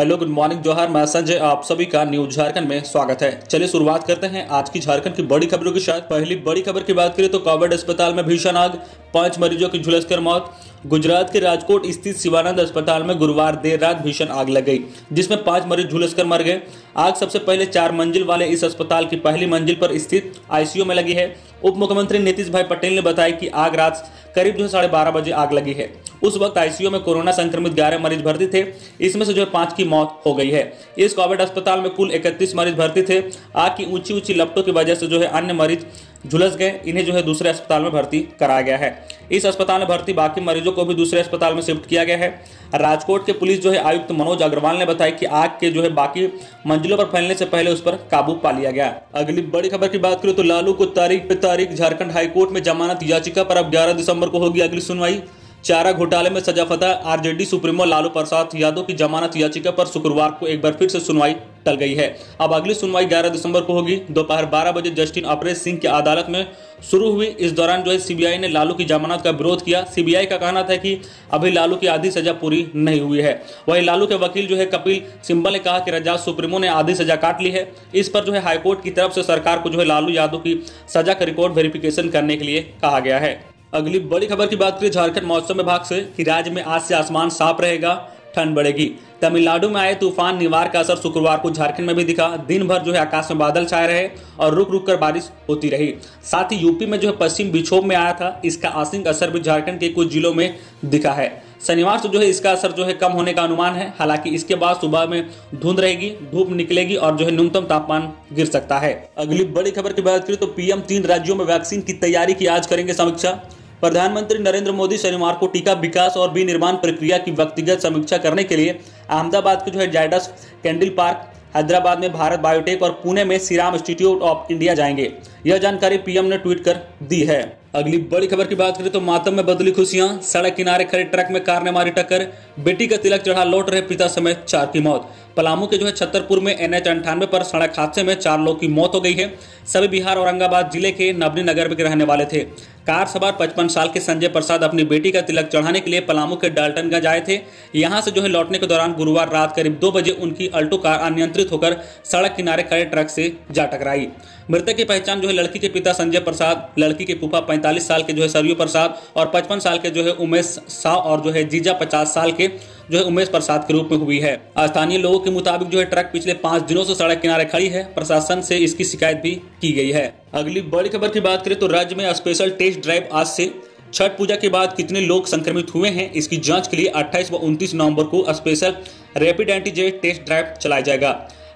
Hello, good morning, जोहार। मैं संजय, आप सभी का न्यूज़ झारखंड में स्वागत है। चलिए, शुरुआत करते हैं आज की झारखंड की बड़ी खबरों के साथ पहली बड़ी खबर की बात करें तो कोविड अस्पताल में भीषण आग, पाँच मरीजों की झुलसकर मौत। गुजरात के राजकोट स्थित शिवानंद अस्पताल में गुरुवार देर रात भीषण आग लग गई, जिसमें पाँच मरीज़ झुलसकर मर गए। आग सबसे पहले चार मंजिल वाले इस अस्पताल की पहली मंजिल पर स्थित आईसीयू में लगी है। उप मुख्यमंत्री नीतीश भाई पटेल ने बताया कि आग रात करीब जो है साढ़े बारह बजे आग लगी है। उस वक्त आईसीयू में कोरोना संक्रमित ग्यारह मरीज़ भर्ती थे, इसमें से जो है पाँच की मौत हो गई है। इस कोविड अस्पताल में कुल इकतीस मरीज़ भर्ती थे। आग की ऊँची ऊँची लपटों की वजह से जो है अन्य मरीज़ झुलस गए, इन्हें जो है दूसरे अस्पताल में भर्ती कराया गया है। इस अस्पताल में भर्ती बाकी मरीजों को भी दूसरे अस्पताल में शिफ्ट किया गया है। राजकोट के पुलिस जो है आयुक्त मनोज अग्रवाल ने बताया कि आग के जो है बाकी मंजिलों पर फैलने से पहले उस पर काबू पा लिया गया। अगली बड़ी खबर की बात करें तो लालू को तारीख पे तारीख झारखंड हाईकोर्ट में जमानत याचिका पर अब 11 दिसंबर को होगी अगली सुनवाई। चारा घोटाले में सजा फता आरजेडी सुप्रीमो लालू प्रसाद यादव की जमानत याचिका पर शुक्रवार को एक बार फिर से सुनवाई टल गई है। अब अगली सुनवाई 11 दिसंबर को होगी। दोपहर 12 बजे जस्टिन अपरेश सिंह की अदालत में शुरू हुई। इस दौरान जो है सीबीआई ने लालू की जमानत का विरोध किया। सीबीआई का कहना था कि अभी लालू की आधी सजा पूरी नहीं हुई है। वही लालू के वकील जो है कपिल सिंबल ने कहा कि रजाज सुप्रीमो ने आधी सजा काट ली है। इस पर जो है हाईकोर्ट की तरफ़ से सरकार को जो है लालू यादव की सजा का रिकॉर्ड वेरिफिकेशन करने के लिए कहा गया है। अगली बड़ी खबर की बात करें झारखंड मौसम विभाग से, कि राज्य में आज से आसमान साफ़ रहेगा, ठंड बढ़ेगी। तमिलनाडु में आए तूफ़ान निवार का असर शुक्रवार को झारखंड में भी दिखा। दिन भर जो है आकाश में बादल छाए रहे और रुक रुक कर बारिश होती रही। साथ ही यूपी में जो है पश्चिम विक्षोभ में आया था, इसका आसिंग असर भी झारखंड के कुछ जिलों में दिखा है। शनिवार से जो है इसका असर जो है कम होने का अनुमान है। हालाँकि इसके बाद सुबह में धुंध रहेगी, धूप निकलेगी और जो है न्यूनतम तापमान गिर सकता है। अगली बड़ी खबर की बात करें तो पीएम तीन राज्यों में वैक्सीन की तैयारी की आज करेंगे समीक्षा। प्रधानमंत्री नरेंद्र मोदी शनिवार को टीका विकास और विनिर्माण प्रक्रिया की व्यक्तिगत समीक्षा करने के लिए अहमदाबाद के जो है जायडस कैंडल पार्क, हैदराबाद में भारत बायोटेक और पुणे में सीराम इंस्टीट्यूट ऑफ़ इंडिया जाएँगे। यह जानकारी पीएम ने ट्वीट कर दी है। अगली बड़ी खबर की बात करें तो मातम में बदली खुशियाँ। सड़क किनारे खड़े ट्रक में कार ने मारी टक्कर। बेटी का तिलक चढ़ा, लौट रहे पिता समेत चार की मौत। पलामू के जो है छतरपुर में एन एच अंठानवे पर सड़क हादसे में चार लोग की मौत हो गई है। सभी बिहार, औरंगाबाद ज़िले के नबनी नगर के रहने वाले थे। कार सवार पचपन साल के संजय प्रसाद अपनी बेटी का तिलक चढ़ाने के लिए पलामू के डाल्टनगंज आए थे। यहाँ से जो है लौटने के दौरान गुरुवार रात करीब दो बजे उनकी अल्टो कार अनियंत्रित होकर सड़क किनारे खड़े ट्रक से जा टकराई। मृतक की पहचान जो है लड़की के पिता संजय प्रसाद, लड़की के पुपा पैंतालीस साल के जो है सरयू प्रसाद और पचपन साल के जो है उमेश शाह और जो है जीजा पचास साल के जो है उमेश प्रसाद के रूप में हुई है। स्थानीय लोगों के मुताबिक जो है ट्रक पिछले पाँच दिनों से सड़क किनारे खड़ी है। प्रशासन से इसकी शिकायत भी की गई है। अगली बड़ी खबर की बात करें तो राज्य में स्पेशल टेस्ट ड्राइव आज से छठ पूजा के बाद कितने लोग संक्रमित हुए हैं, इसकी जाँच के लिए 28 व 29 नवंबर को special rapid antigen test drive चलाया जाएगा।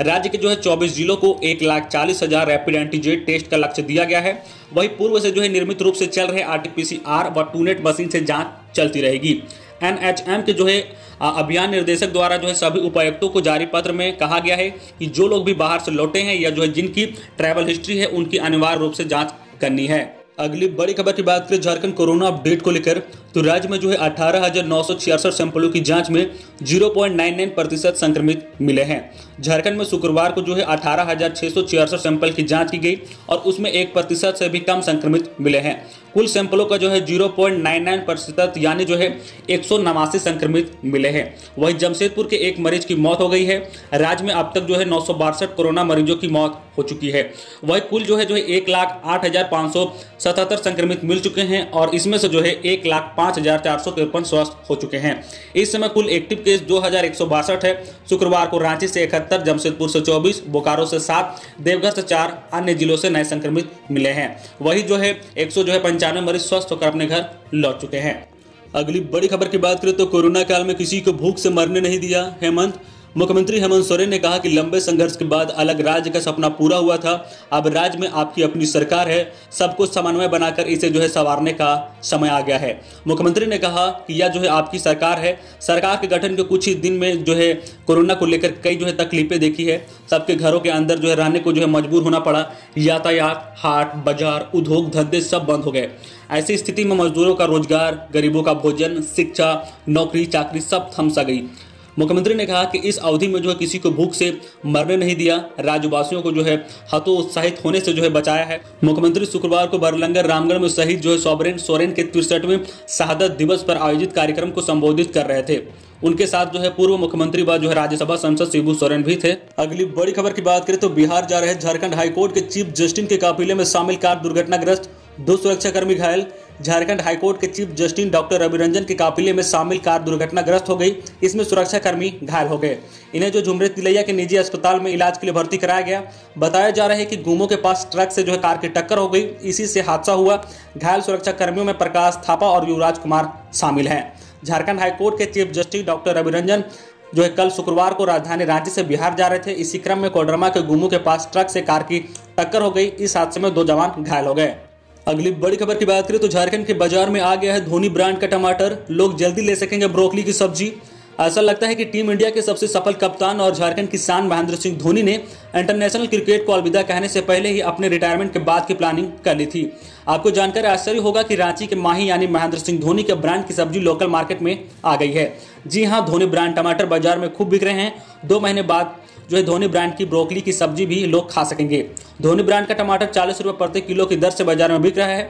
राज्य के जो है 24 जिलों को एक लाख चालीस हज़ार रैपिड एंटीजेन टेस्ट का लक्ष्य दिया गया है। वही पूर्व से जो है निर्मित रूप से चल रहे आरटीपीसीआर व टूनेट मशीन से जाँच चलती रहेगी। एनएचएम के जो है अभियान निर्देशक द्वारा जो है सभी उपायुक्तों को जारी पत्र में कहा गया है कि जो लोग भी बाहर से लौटे हैं या जो है जिनकी ट्रैवल हिस्ट्री है, उनकी अनिवार्य रूप से जाँच करनी है। अगली बड़ी खबर की बात करें, झारखंड कोरोना अपडेट को लेकर तो राज्य में जो है अठारह हज़ार नौ सौ छियासठ सैंपलों की जाँच में 0.99 प्रतिशत संक्रमित मिले हैं। झारखंड में शुक्रवार को जो है अठारह हज़ार छह सौ छियासठ सैंपल की जाँच की गई और उसमें एक प्रतिशत से भी कम संक्रमित मिले हैं। कुल सैंपलों का जो है 0.99 प्रतिशत, यानी जो है एक सौ नवासी संक्रमित मिले हैं। वहीं जमशेदपुर के एक मरीज़ की मौत हो गई है। राज्य में अब तक जो है नौ कोरोना मरीजों की मौत हो चुकी है। वही कुल जो है जो है एक लाख आठ हज़ार पाँच सौ सतहत्तर संक्रमित मिल चुके हैं और इसमें से जो है एक लाख पाँच हज़ार चार सौ तिरपन स्वस्थ हो चुके हैं। इस समय कुल एक्टिव केस दो हज़ार एक सौ बासठ है। शुक्रवार को रांची से इकहत्तर, जमशेदपुर से चौबीस, बोकारो से सात, देवघर से चार, अन्य जिलों से नए संक्रमित मिले हैं। वही जो है एक सौ जो है पंचानवे मरीज़ स्वस्थ होकर अपने घर लौट चुके हैं। अगली बड़ी खबर की बात करें तो कोरोना काल में किसी को भूख से मरने नहीं दिया, हेमंत। मुख्यमंत्री हेमंत सोरेन ने कहा कि लंबे संघर्ष के बाद अलग राज्य का सपना पूरा हुआ था। अब राज्य में आपकी अपनी सरकार है। सबको समन्वय बनाकर इसे जो है संवारने का समय आ गया है। मुख्यमंत्री ने कहा कि यह जो है आपकी सरकार है। सरकार के गठन के कुछ ही दिन में जो है कोरोना को लेकर कई जो है तकलीफें देखी है। सबके घरों के अंदर जो है रहने को जो है मजबूर होना पड़ा। यातायात, हाट, बाज़ार, उद्योग, धंधे सब बंद हो गए। ऐसी स्थिति में मजदूरों का रोज़गार, गरीबों का भोजन, शिक्षा, नौकरी, चाकरी सब थमसा गई। मुख्यमंत्री ने कहा कि इस अवधि में जो है किसी को भूख से मरने नहीं दिया, राज्यवासियों को जो है हतोत्साहित होने से जो है बचाया है। मुख्यमंत्री शुक्रवार को बरलंगर रामगढ़ में शहीद जो है सोबरेन सोरेन के तिरसठवें शहादत दिवस पर आयोजित कार्यक्रम को संबोधित कर रहे थे। उनके साथ जो है पूर्व मुख्यमंत्री व जो है राज्यसभा सांसद शिबू सोरेन भी थे। अगली बड़ी खबर की बात करें तो बिहार जा रहे झारखंड हाईकोर्ट के चीफ जस्टिस के काफिले में शामिल कार दुर्घटनाग्रस्त। दो सुरक्षाकर्मी घायल झारखंड हाईकोर्ट के chief justice doctor Ravi Ranjan के काफिले में शामिल कार दुर्घटनाग्रस्त हो गई, इसमें सुरक्षाकर्मी घायल हो गए। इन्हें जो झुमरे तिलैया के निजी अस्पताल में इलाज के लिए भर्ती कराया गया, बताया जा रहा है कि गुमो के पास ट्रक से जो है कार की टक्कर हो गई, इसी से हादसा हुआ। घायल सुरक्षाकर्मियों में प्रकाश थापा और युवराज कुमार शामिल हैं। झारखंड हाईकोर्ट के chief justice doctor Ravi Ranjan जो है कल शुक्रवार को राजधानी रांची से बिहार जा रहे थे, इसी क्रम में कोडरमा के गुमू के पास ट्रक से कार की टक्कर हो गई, इस हादसे में दो जवान घायल हो गए। अगली बड़ी खबर की बात करें तो झारखंड के बाज़ार में आ गया है धोनी ब्रांड का टमाटर। लोग जल्दी ले सकेंगे ब्रोकली की सब्ज़ी। ऐसा लगता है कि टीम इंडिया के सबसे सफल कप्तान और झारखंड किसान महेंद्र सिंह धोनी ने इंटरनेशनल क्रिकेट को अलविदा कहने से पहले ही अपने रिटायरमेंट के बाद की प्लानिंग कर ली थी। आपको जानकर आश्चर्य होगा कि रांची के माही यानी महेंद्र सिंह धोनी के ब्रांड की सब्ज़ी लोकल मार्केट में आ गई है। जी हाँ धोनी ब्रांड टमाटर बाज़ार में खूब बिक रहे हैं। दो महीने बाद जो है धोनी ब्रांड की ब्रोकली की सब्ज़ी भी लोग खा सकेंगे। धोनी ब्रांड का टमाटर चालीस रुपये प्रति किलो की दर से बाज़ार में बिक रहा है।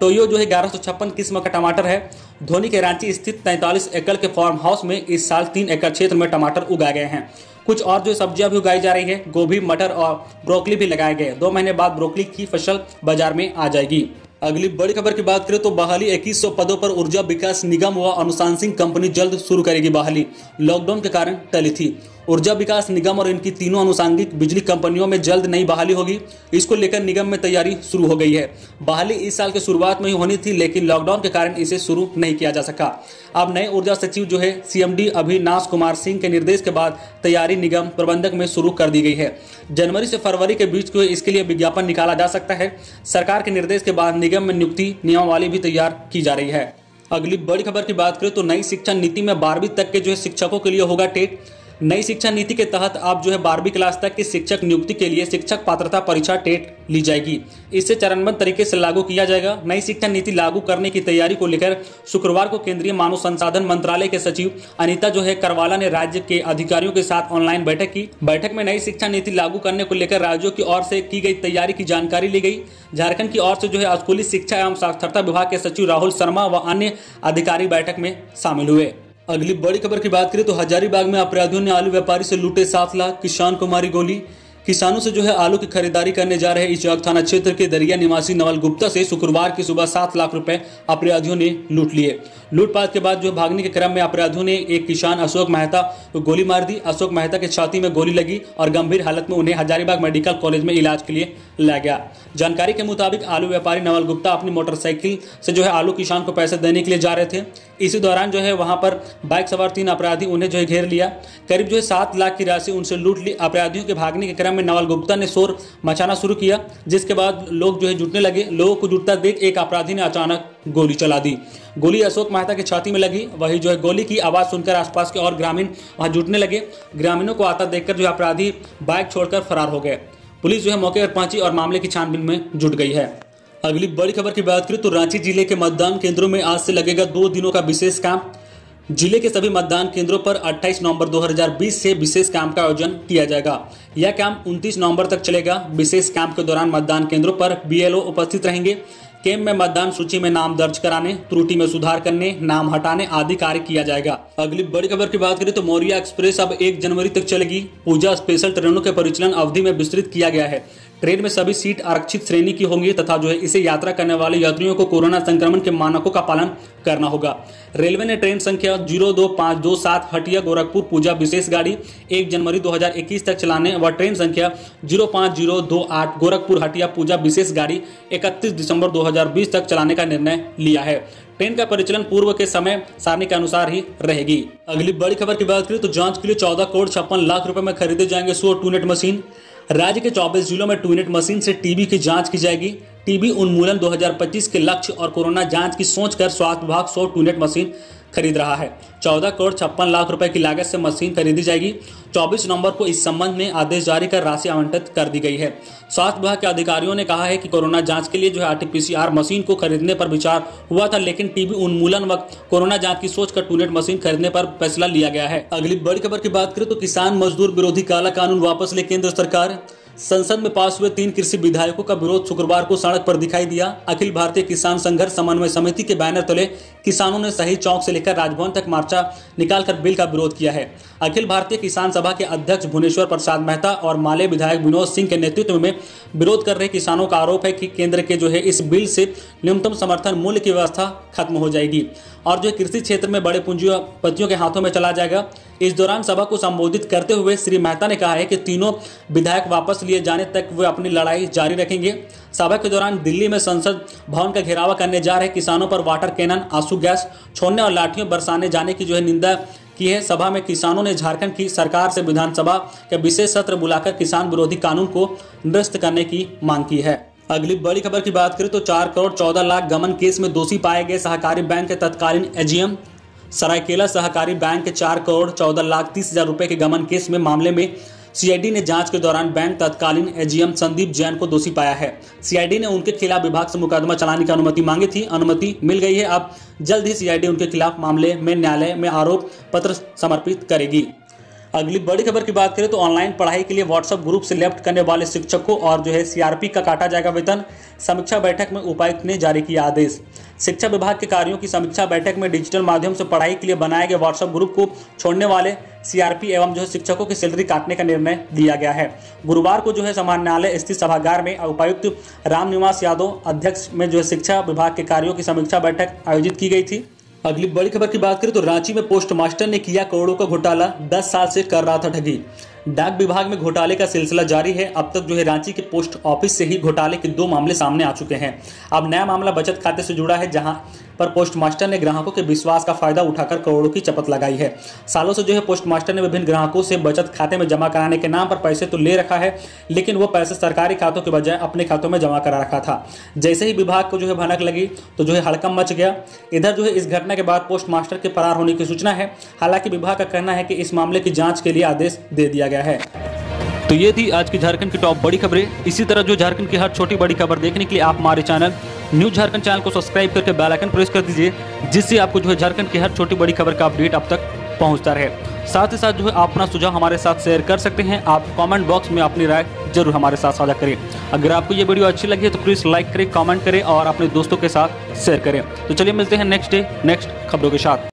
टोयो जो है ग्यारह किस्म का टमाटर है। धोनी के रांची स्थित तैंतालीस एकड़ के फार्म हाउस में इस साल तीन एकड़ क्षेत्र में टमाटर उगाए गए हैं। कुछ और जो सब्ज़ियाँ भी उगाई जा रही है, गोभी, मटर और ब्रोकली भी लगाए गए। दो महीने बाद ब्रोकली की फ़सल बाज़ार में आ जाएगी। अगली बड़ी खबर की बात करें तो बहाली 2100 पदों पर ऊर्जा विकास निगम व अनुशांसिंग कंपनी जल्द शुरू करेगी बहाली। लॉकडाउन के कारण टली थी। ऊर्जा विकास निगम और इनकी तीनों अनुसांगिक बिजली कंपनियों में जल्द नई बहाली होगी। इसको लेकर निगम में तैयारी शुरू हो गई है। बहाली इस साल के शुरुआत में ही होनी थी, लेकिन लॉकडाउन के कारण इसे शुरू नहीं किया जा सका। अब नए ऊर्जा सचिव जो है, सीएमडी अभिनाश कुमार सिंह के निर्देश के बाद तैयारी निगम प्रबंधक में शुरू कर दी गई है। जनवरी से फरवरी के बीच को इसके लिए विज्ञापन निकाला जा सकता है। सरकार के निर्देश के बाद निगम में नियुक्ति, नियमावली भी तैयार की जा रही है। अगली बड़ी खबर की बात करें तो नई शिक्षा नीति में बारहवीं तक के जो है, शिक्षकों के लिए होगा टेट। नई शिक्षा नीति के तहत आप जो है बारहवीं क्लास तक की शिक्षक नियुक्ति के लिए शिक्षक पात्रता परीक्षा टेट ली जाएगी। इसे चरणबद्ध तरीके से लागू किया जाएगा। नई शिक्षा नीति लागू करने की तैयारी को लेकर शुक्रवार को केंद्रीय मानव संसाधन मंत्रालय के सचिव अनिता जो है करवाला ने राज्य के अधिकारियों के साथ ऑनलाइन बैठक की। बैठक में नई शिक्षा नीति लागू करने को लेकर राज्यों की ओर से की गई तैयारी की जानकारी ली गई। झारखंड की ओर से जो है स्कूली शिक्षा एवं साक्षरता विभाग के सचिव राहुल शर्मा व अन्य अधिकारी बैठक में शामिल हुए। अगली बड़ी खबर की बात करें तो हजारीबाग में अपराधियों ने आलू व्यापारी से लूटे सात लाख किसान को मारी गोली। किसानों से जो है आलू की खरीदारी करने जा रहे इचाक थाना क्षेत्र के दरिया निवासी नवल गुप्ता से शुक्रवार की सुबह सात लाख रुपए अपराधियों ने लूट लिए। लूटपाट के बाद जो भागने के क्रम में अपराधियों ने एक किसान अशोक मेहता को गोली मार दी। अशोक मेहता के छाती में गोली लगी और गंभीर हालत में उन्हें हजारीबाग मेडिकल कॉलेज में इलाज के लिए लाया गया। जानकारी के मुताबिक आलू व्यापारी नवल गुप्ता अपनी मोटरसाइकिल से जो है आलू किसान को पैसे देने के लिए जा रहे थे। इसी दौरान जो है वहाँ पर बाइक सवार तीन अपराधी उन्हें जो है घेर लिया। करीब जो है सात लाख की राशि उनसे लूट ली। अपराधियों के भागने के क्रम में नवल गुप्ता ने शोर मचाना शुरू किया, जिसके बाद लोग जो है जुटने लगे। लोगों को जुटता देख एक अपराधी ने अचानक गोली चला दी। गोली अशोक मेहता की छाती में लगी। वही जो है गोली की आवाज़ सुनकर आसपास के और ग्रामीण वहाँ जुटने लगे। ग्रामीणों को आता देखकर जो अपराधी बाइक छोड़कर फरार हो गए। पुलिस जो है मौके पर पहुँची और मामले की छानबीन में जुट गई है। अगली बड़ी खबर की बात करें तो रांची ज़िले के मतदान केंद्रों में आज से लगेगा दो दिनों का विशेष कैंप ज़िले के सभी मतदान केंद्रों पर 28 नवंबर 2020 से विशेष कैंप का आयोजन किया जाएगा। यह कैंप 29 नवंबर तक चलेगा। विशेष कैंप के दौरान मतदान केंद्रों पर बीएलओ उपस्थित रहेंगे। कैंप में मतदान सूची में नाम दर्ज कराने, त्रुटि में सुधार करने, नाम हटाने आदि कार्य किया जाएगा। अगली बड़ी खबर की बात करें तो मौर्या एक्सप्रेस अब एक जनवरी तक चलेगी। पूजा स्पेशल ट्रेनों के परिचालन अवधि में विस्तृत किया गया है। ट्रेन में सभी सीट आरक्षित श्रेणी की होंगी तथा जो है इसे यात्रा करने वाले यात्रियों को कोरोना संक्रमण के मानकों का पालन करना होगा। रेलवे ने ट्रेन संख्या ज़ीरो दो पाँच दो सात हटिया गोरखपुर पूजा विशेष गाड़ी एक जनवरी 2021 तक चलाने व ट्रेन संख्या ज़ीरो पाँच ज़ीरो दो आठ गोरखपुर हटिया पूजा विशेष गाड़ी इकतीस दिसंबर 2020 तक चलाने का निर्णय लिया है। ट्रेन का परिचालन पूर्व के समय सारणी के अनुसार ही रहेगी। अगली बड़ी खबर की बात करें तो जाँच के लिए चौदह करोड़ छप्पन लाख रुपए में खरीदे जाएँगे सौ टूनेट मशीन। राज्य के 24 जिलों में टूनेट मशीन से टीबी की जाँच की जाएगी। टीबी उन्मूलन 2025 के लक्ष्य और कोरोना जाँच की सोचकर स्वास्थ्य विभाग 100 टूनेट मशीन खरीद रहा है। चौदह करोड़ छप्पन लाख रुपए की लागत से मशीन खरीदी जाएगी। 24 नवंबर को इस संबंध में आदेश जारी कर राशि आवंटित कर दी गई है। स्वास्थ्य विभाग के अधिकारियों ने कहा है कि कोरोना जाँच के लिए जो है आरटीपीसीआर मशीन को खरीदने पर विचार हुआ था, लेकिन टीबी उन्मूलन वक्त कोरोना जाँच की सोच कर टूनेट मशीन खरीदने पर फैसला लिया गया है। अगली बड़ी खबर की बात करें तो किसान मजदूर विरोधी काला कानून वापस ले केंद्र सरकार। संसद में पास हुए तीन कृषि विधायकों का विरोध शुक्रवार को सड़क पर दिखाई दिया। अखिल भारतीय किसान संघर्ष समन्वय समिति के बैनर तले किसानों ने सही चौक से लेकर राजभवन तक मार्चा निकालकर बिल का विरोध किया है। अखिल भारतीय किसान सभा के अध्यक्ष भुवनेश्वर प्रसाद मेहता और माले विधायक विनोद सिंह के नेतृत्व में विरोध कर रहे किसानों का आरोप है कि केंद्र के जो है इस बिल से न्यूनतम समर्थन मूल्य की व्यवस्था खत्म हो जाएगी और जो कृषि क्षेत्र में बड़े पूंजीपतियों के हाथों में चला जाएगा इस दौरान सभा को संबोधित करते हुए श्री मेहता ने कहा है कि तीनों विधायक वापस लिए जाने तक वे अपनी लड़ाई जारी रखेंगे। सभा के दौरान दिल्ली में संसद भवन का घेरावा करने जा रहे किसानों पर वाटर कैनन, आँसू गैस, छोड़ने और लाठियों बरसाने जाने की जो है निंदा की है। सभा में किसानों ने झारखंड की सरकार से विधानसभा के विशेष सत्र बुलाकर किसान विरोधी कानून को निरस्त करने की मांग की है। अगली बड़ी खबर की बात करें तो चार करोड़ चौदह लाख गमन केस में दोषी पाए गए सहकारी बैंक के तत्कालीन एजीएम सरायकेला सहकारी बैंक के चार करोड़ चौदह लाख तीस हज़ार रुपए के गमन केस में मामले में सीआईडी ने जाँच के दौरान बैंक तत्कालीन एजीएम संदीप जैन को दोषी पाया है। सीआईडी ने उनके खिलाफ विभाग से मुकदमा चलाने की अनुमति मांगी थी। अनुमति मिल गई है। अब जल्द ही सीआईडी उनके खिलाफ मामले में न्यायालय में आरोप पत्र समर्पित करेगी। अगली बड़ी खबर की बात करें तो ऑनलाइन पढ़ाई के लिए व्हाट्सएप ग्रुप से लेफ़्ट करने वाले शिक्षकों और जो है सीआरपी का काटा जाएगा वेतन। समीक्षा बैठक में उपायुक्त ने जारी किया आदेश। शिक्षा विभाग के कार्यों की समीक्षा बैठक में डिजिटल माध्यम से पढ़ाई के लिए बनाए गए व्हाट्सएप ग्रुप को छोड़ने वाले सीआरपी एवं जो है शिक्षकों की सैलरी काटने का निर्णय लिया गया है। गुरुवार को जो है समान्यालय स्थित सभागार में उपायुक्त रामनिवास यादव अध्यक्ष में जो है शिक्षा विभाग के कार्यों की समीक्षा बैठक आयोजित की गई थी। अगली बड़ी खबर की बात करें तो रांची में पोस्टमास्टर ने किया करोड़ों का घोटाला। 10 साल से कर रहा था ठगी। डाक विभाग में घोटाले का सिलसिला जारी है। अब तक जो है रांची के पोस्ट ऑफ़िस से ही घोटाले के दो मामले सामने आ चुके हैं। अब नया मामला बचत खाते से जुड़ा है, जहाँ पर पोस्ट मास्टर ने ग्राहकों के विश्वास का फ़ायदा उठाकर करोड़ों की चपत लगाई है। सालों से जो है पोस्ट मास्टर ने विभिन्न ग्राहकों से बचत खाते में जमा कराने के नाम पर पैसे तो ले रखा है, लेकिन वो पैसे सरकारी खातों के बजाय अपने खातों में जमा करा रखा था। जैसे ही विभाग को जो है भनक लगी तो जो है हड़कम मच गया। इधर जो है इस घटना के बाद पोस्ट मास्टर के फरार होने की सूचना है। हालाँकि विभाग का कहना है कि इस मामले की जाँच के लिए आदेश दे दिया गया है। तो ये थी आज की झारखंड की टॉप बड़ी खबरें। इसी तरह जो झारखंड की हर छोटी बड़ी खबर देखने के लिए आप हमारे चैनल न्यूज़ झारखंड चैनल को सब्सक्राइब करके बेल आइकन प्रेस कर दीजिए, जिससे आपको जो है झारखंड की हर छोटी बड़ी खबर का अपडेट अब तक पहुँचता रहे। साथ ही साथ जो है आप अपना सुझाव हमारे साथ शेयर कर सकते हैं। आप कमेंट बॉक्स में अपनी राय ज़रूर हमारे साथ साझा करें। अगर आपको ये वीडियो अच्छी लगी है तो प्लीज़ लाइक करें कमेंट करें और अपने दोस्तों के साथ शेयर करें। तो चलिए मिलते हैं नेक्स्ट डे नेक्स्ट खबरों के साथ।